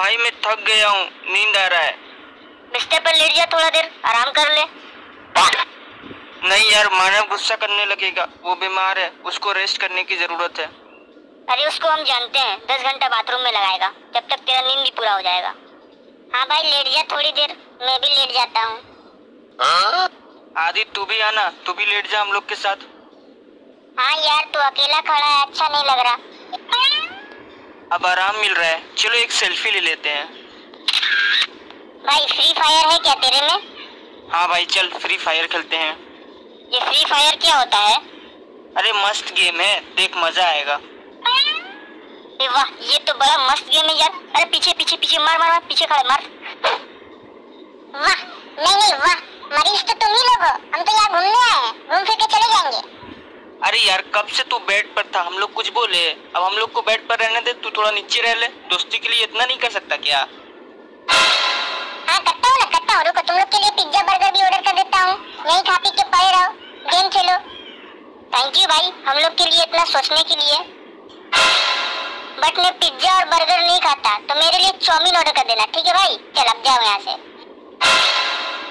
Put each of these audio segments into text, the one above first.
भाई मैं थक गया हूँ। नींद आ रहा है। बिस्तर पर लेट जा थोड़ा देर आराम कर ले। नहीं यार मानव गुस्सा करने लगेगा। वो बीमार है उसको रेस्ट करने की ज़रूरत है। अरे उसको हम जानते हैं दस घंटा बाथरूम में लगाएगा जब तक तेरा नींद भी पूरा हो जाएगा। हाँ भाई लेट जा थोड़ी देर मैं भी लेट जाता हूँ? आदि तू भी आना तू भी लेट जा हम लोग के साथ। हाँ यार तू अकेला खड़ा है अच्छा नहीं लग रहा। अब आराम मिल रहा है। चलो एक सेल्फी ले लेते हैं। भाई फ्री फायर है क्या तेरे में? हाँ भाई चल फ्री फायर खेलते हैं। ये फ्री फायर क्या होता है? अरे मस्त गेम है। देख मज़ा आएगा। वाह ये तो बड़ा मस्त गेम है यार। अरे पीछे पीछे पीछे मार मार मार पीछे खड़े मार। वाह नहीं नहीं वाह मरीज़ तो तुम ही लोग हो। हम तो यहाँ घूमने आए हैं घूम फिर के चले जाएँगे अरे यार कब से तू बेड पर था? हम लोग कुछ बोले। अब हम लोग को बेड पर रहने दे तू थोड़ा नीचे रह ले। दोस्ती के लिए इतना नहीं कर सकता क्या? हाँ करता हूँ ना करता हूँ। रुको तुम लोग के लिए पिज्जा बर्गर भी ऑर्डर कर देता हूँ। यही खा पी के पड़े रहो। Game Khelo. थैंक यू भाई हम लोग के लिए इतना सोचने के लिए। बट मैं पिज्जा और बर्गर नहीं खाता तो मेरे लिए चाउमीन ऑर्डर कर देना ठीक है भाई? चल अब जाओ यहाँ से।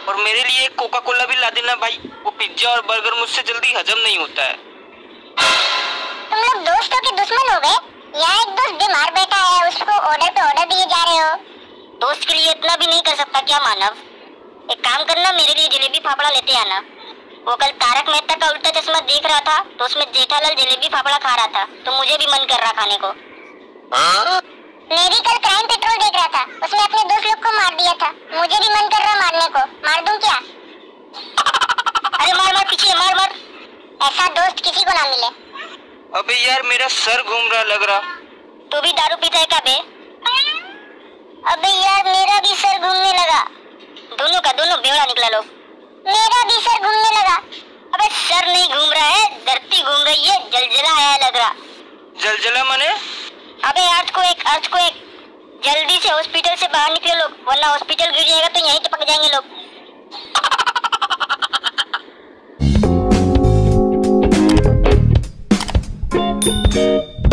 और मेरे लिए कोका कोला भी ला देना भाई। वो पिज्जा और बर्गर मुझसे जल्दी हजम नहीं होता है। दोस्तों के दुश्मन हो गए। यहाँ एक दोस्त बीमार बैठा है उसको ऑर्डर पे ऑर्डर दिए जा रहे हो। दोस्त के लिए इतना भी नहीं कर सकता क्या मानव? एक काम करना मेरे लिए जलेबी फाफड़ा लेते आना। वो कल तारक मेहता का उल्टा चश्मा देख रहा था तो उसमें जेठालाल जलेबी फाफड़ा खा रहा था तो मुझे भी मन कर रहा खाने को। मैं भी कल क्राइम पेट्रोल देख रहा था उसमें अपने दोस्त लोग को मार दिया था। मुझे भी मन कर रहा मारने को। मार दूँ क्या? अरे मार मार पीछे मार मार। ऐसा दोस्त किसी को ना मिले। अबे यार मेरा सर घूम रहा लग रहा। तू भी दारू पीता है क्या बे? अबे यार मेरा भी सर घूमने लगा। दोनों का दोनों बेवड़ा निकला लो। मेरा भी सर घूमने लगा। अबे सर नहीं घूम रहा है धरती घूम रही है जलजला आया लग रहा। जलजला मने? अबे अर्थ को एक अर्थ को एक जल्दी से हॉस्पिटल से बाहर निकले लोग वरना हॉस्पिटल गिर जाएगा तो यहीं चिपक जाएँगे लोग। Música